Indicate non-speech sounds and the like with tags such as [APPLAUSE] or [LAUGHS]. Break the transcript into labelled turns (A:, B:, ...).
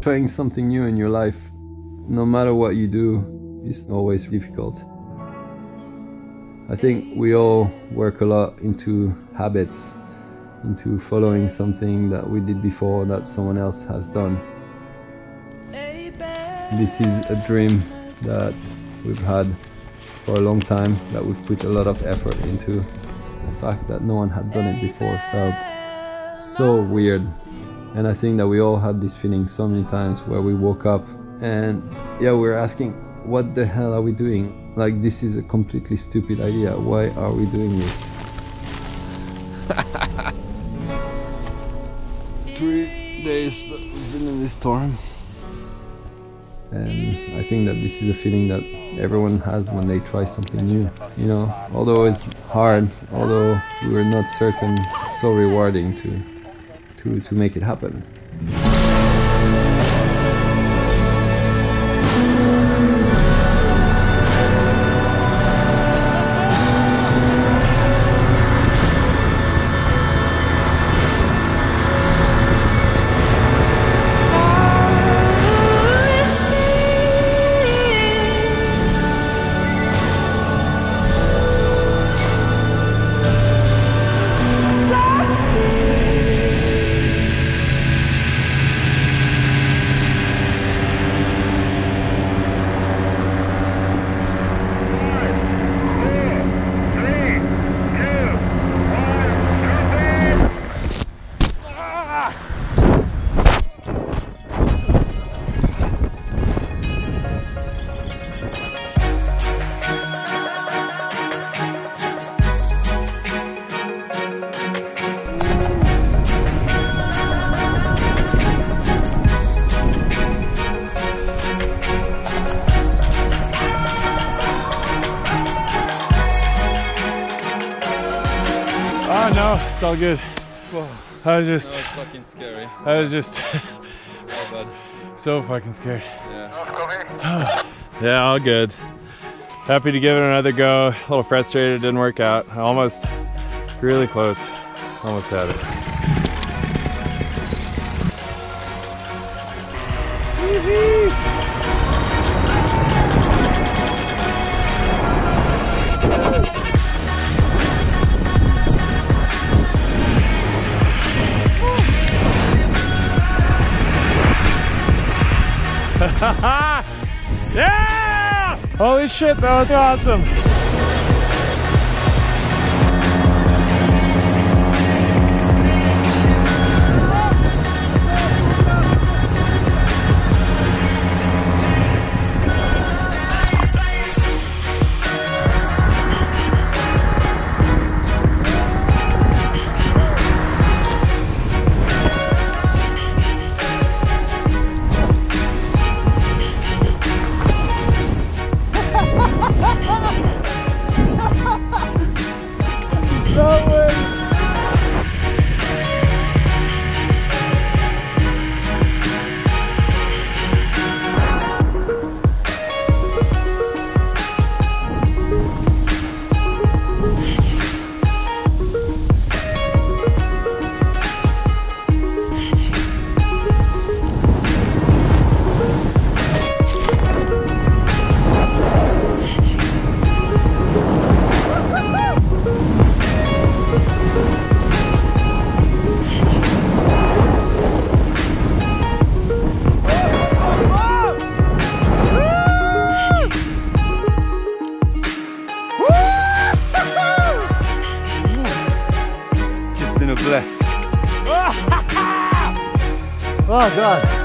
A: Trying something new in your life, no matter what you do, is always difficult. I think we all work a lot into habits, into following something that we did before that someone else has done. This is a dream that we've had for a long time, that we've put a lot of effort into. The fact that no one had done it before felt so weird. And I think that we all had this feeling so many times where we woke up and yeah, we're asking, what the hell are we doing? Like, this is a completely stupid idea. Why are we doing this? [LAUGHS] Three days that we've been in this storm. And I think that this is a feeling that everyone has when they try something new. You know, although it's hard, although we were not certain, so rewarding to, to, to make it happen.
B: Oh no, it's all good.
C: Whoa,
B: I was just,
C: that was fucking scary.
B: I was just [LAUGHS]
C: So bad.
B: so fucking scared.
C: Yeah. [SIGHS]
B: Yeah, all good. Happy to give it another go. A little frustrated, it didn't work out. Almost, really close. Almost had it. [LAUGHS] yeah! Holy shit, that was awesome. Oh [LAUGHS] god.